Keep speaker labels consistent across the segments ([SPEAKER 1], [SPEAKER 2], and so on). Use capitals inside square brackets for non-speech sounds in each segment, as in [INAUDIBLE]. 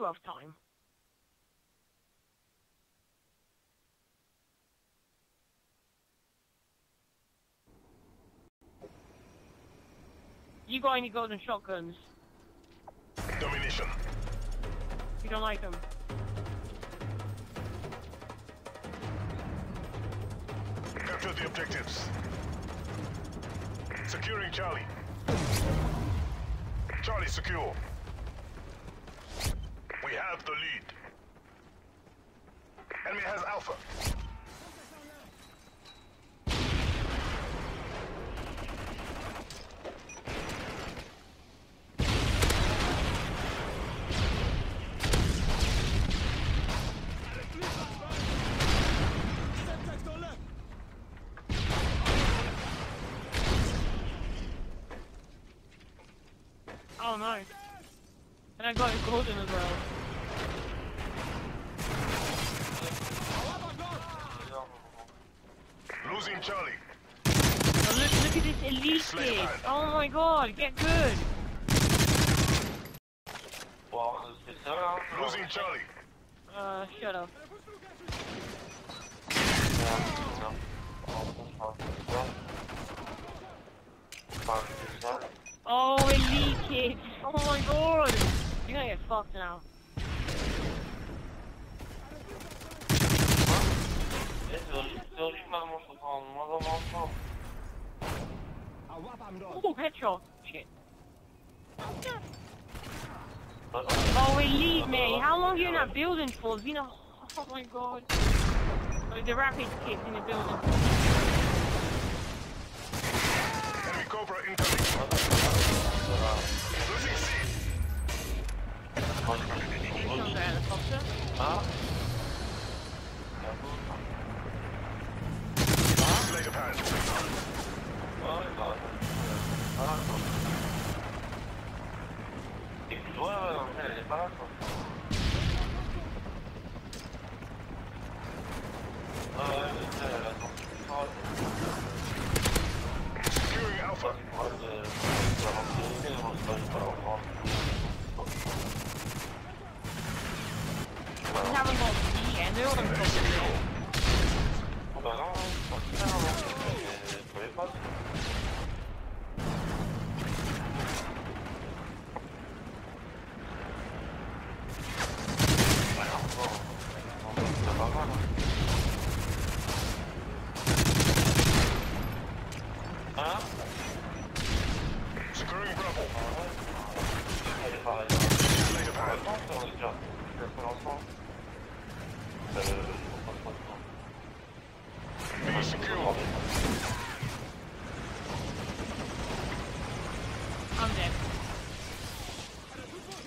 [SPEAKER 1] 12th time. You got any golden shotguns?
[SPEAKER 2] Domination.
[SPEAKER 1] You don't like them?
[SPEAKER 2] Capture the objectives. Securing Charlie. Charlie secure. We have the lead. Enemy has Alpha.
[SPEAKER 1] Oh no. And I got golden as well.
[SPEAKER 2] Losing Charlie.
[SPEAKER 1] Oh, look, look at this elite kid. Oh my god, get good.
[SPEAKER 3] Bon, c'est ça, hein.
[SPEAKER 2] Losing Charlie.
[SPEAKER 1] Uh, shut up. Oh, elite kid. Oh my god. You're gonna get fucked now. Oh, headshot. Shit. Oh, mate. How long you in that building for? You know. Oh my god. Oh, the rapid kids in the building.
[SPEAKER 2] Cobra incoming. Losing C.
[SPEAKER 1] Comes the helicopter.
[SPEAKER 2] Sleight of hand.
[SPEAKER 3] Et puis toi, elle est pas là, quoi. Ah ouais, mais ça, elle attend. Ah,
[SPEAKER 2] Securing Alpha.
[SPEAKER 3] ouais, euh, ça va rentrer, on se passe par l'endroit.
[SPEAKER 1] We haven't got D and they're all gonna fucking do.
[SPEAKER 3] Bah non, je pense que ça, non, mais pour les passes. Ouais, encore, encore, c'est pas mal, hein. Hein
[SPEAKER 2] Securing Bravo.
[SPEAKER 3] Elle est pareille.
[SPEAKER 2] Sleight of hand.
[SPEAKER 3] Attends, on est déjà. Pour l'instant. Euh, je comprends pas trop.
[SPEAKER 2] B secure.
[SPEAKER 1] I'm dead.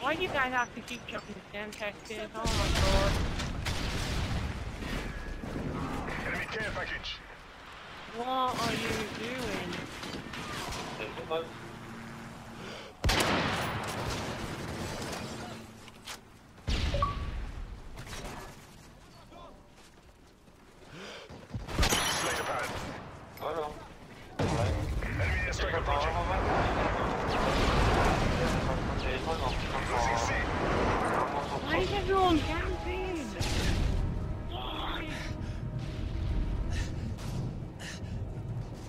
[SPEAKER 1] Why do you guys have to keep chucking stem textures? Oh my god.
[SPEAKER 2] Enemy care package.
[SPEAKER 1] What are you doing?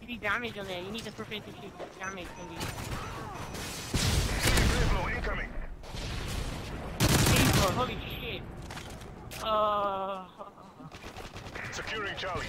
[SPEAKER 1] You need damage on there. You need to the shoot damage from these.
[SPEAKER 2] Pave Low
[SPEAKER 1] incoming. Holy shit. Uh, [LAUGHS]
[SPEAKER 2] Securing Charlie.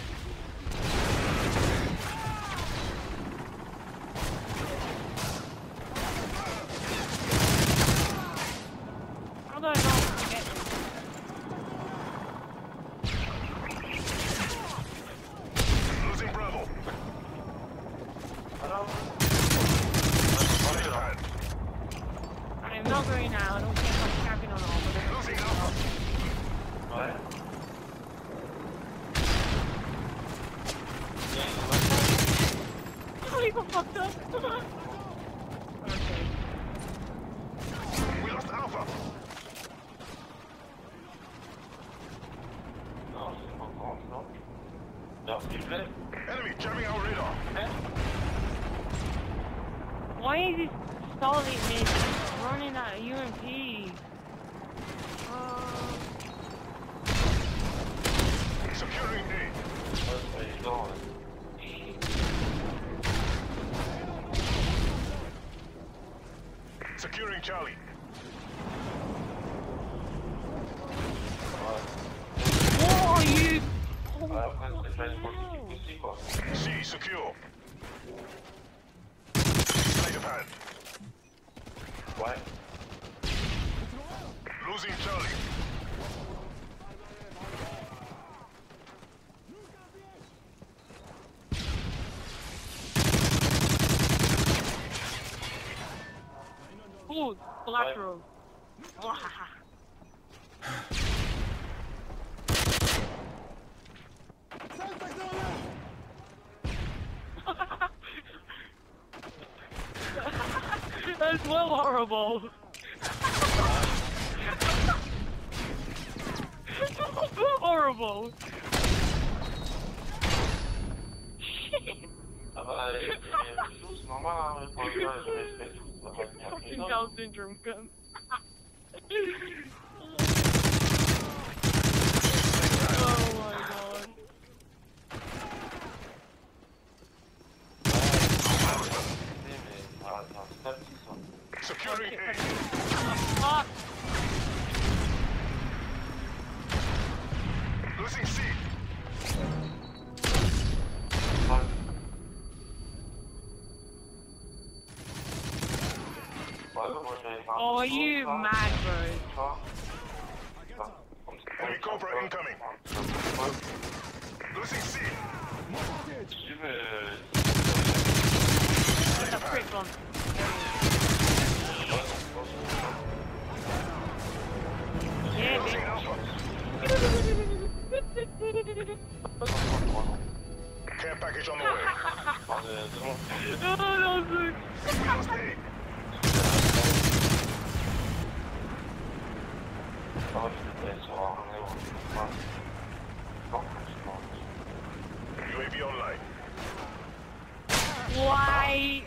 [SPEAKER 2] Charlie.
[SPEAKER 1] What are you? Oh,
[SPEAKER 2] C secure. Take a pad.
[SPEAKER 3] What?
[SPEAKER 2] Losing Charlie.
[SPEAKER 1] collateral. [LAUGHS] That's well horrible. [LAUGHS] horrible.
[SPEAKER 3] Ah bah, c'est normal, hein,
[SPEAKER 1] Fucking Down syndrome gun. oh my god.
[SPEAKER 2] Securing A. Losing C.
[SPEAKER 1] Oh, you mad, bro.
[SPEAKER 2] Cobra incoming. Losing C.
[SPEAKER 3] Give it. Give it.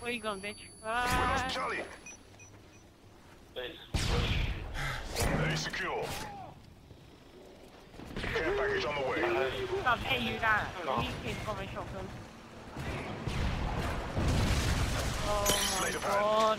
[SPEAKER 1] Where you going, bitch?
[SPEAKER 2] Bye. Charlie. Base secure. Care package on the way.
[SPEAKER 1] I pay you that. He came from. Oh my god.